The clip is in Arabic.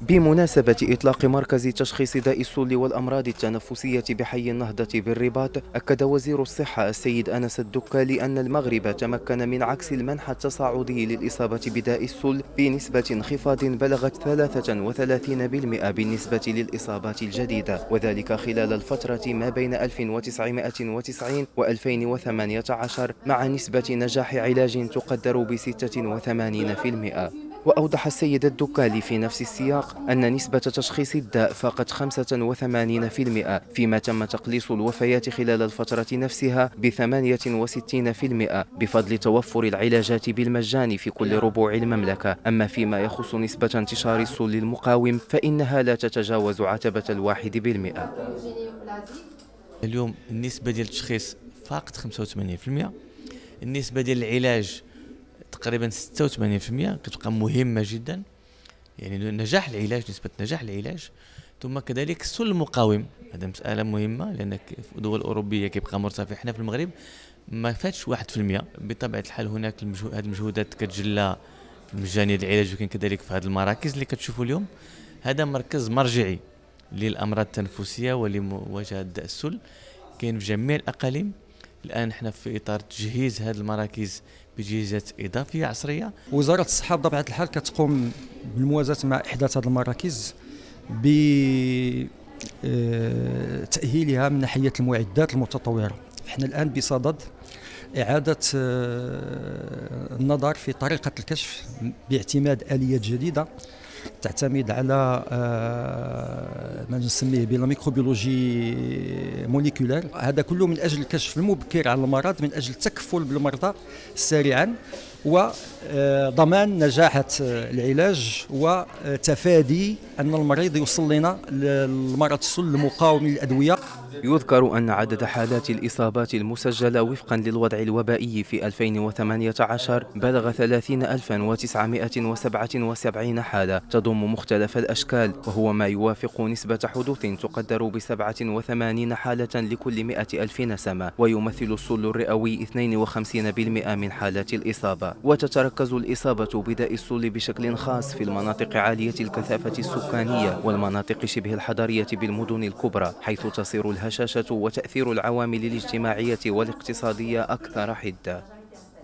بمناسبة إطلاق مركز تشخيص داء السل والأمراض التنفسية بحي النهضة بالرباط أكد وزير الصحة السيد أنس الدكالي أن المغرب تمكن من عكس المنح التصاعدي للإصابة بداء السل بنسبة انخفاض بلغت 33% بالنسبة للإصابات الجديدة وذلك خلال الفترة ما بين 1990 و 2018 مع نسبة نجاح علاج تقدر ب 86% وأوضح السيد الدكالي في نفس السياق أن نسبة تشخيص الداء فاقت 85% فيما تم تقليص الوفيات خلال الفترة نفسها ب 68% بفضل توفر العلاجات بالمجان في كل ربوع المملكة. أما فيما يخص نسبة انتشار السل المقاوم فإنها لا تتجاوز عتبة الواحد بالمئة. اليوم النسبة ديال التشخيص فاقت 85% النسبة ديال العلاج تقريبا 86% كتبقى مهمة جدا. يعني نجاح العلاج نسبة نجاح العلاج. ثم كذلك السل المقاوم. هذا مسألة مهمة لأن في الدول الأوروبية كيبقى مرتفع. حنا في المغرب ما فاتش 1% بطبيعة الحال هناك هذه المجهودات كتجلى في مجانيه العلاج وكاين كذلك في هذه المراكز اللي كتشوفوا اليوم. هذا مركز مرجعي للأمراض التنفسية ولمواجهة السل. كاين في جميع الأقاليم. الآن إحنا في إطار تجهيز هذه المراكز بجهازات إضافية عصرية. وزارة الصحة بطبيعة الحال كتقوم بالموازاة مع احداث هذه المراكز ب آه، تأهيلها من ناحية المعدات المتطورة. إحنا الآن بصدد إعادة آه، النظر في طريقة الكشف باعتماد آليات جديدة تعتمد على آه، ما نسميه بال microbiologie moléculaire هذا كله من أجل الكشف المبكر على المرض من أجل التكفل بالمرضى سريعا وضمان نجاح العلاج وتفادي ان المريض يوصل لنا المرض السل المقاوم للادويه يذكر أن عدد حالات الإصابات المسجلة وفقا للوضع الوبائي في 2018 بلغ 30977 حالة تضم مختلف الأشكال وهو ما يوافق نسبة حدوث تقدر ب 87 حالة لكل 100 ألف نسمة ويمثل السل الرئوي 52% من حالات الإصابة. وتتركز الإصابة بداء السل بشكل خاص في المناطق عالية الكثافة السكانية والمناطق شبه الحضرية بالمدن الكبرى حيث تصير الهشاشة وتأثير العوامل الاجتماعية والاقتصادية أكثر حدة.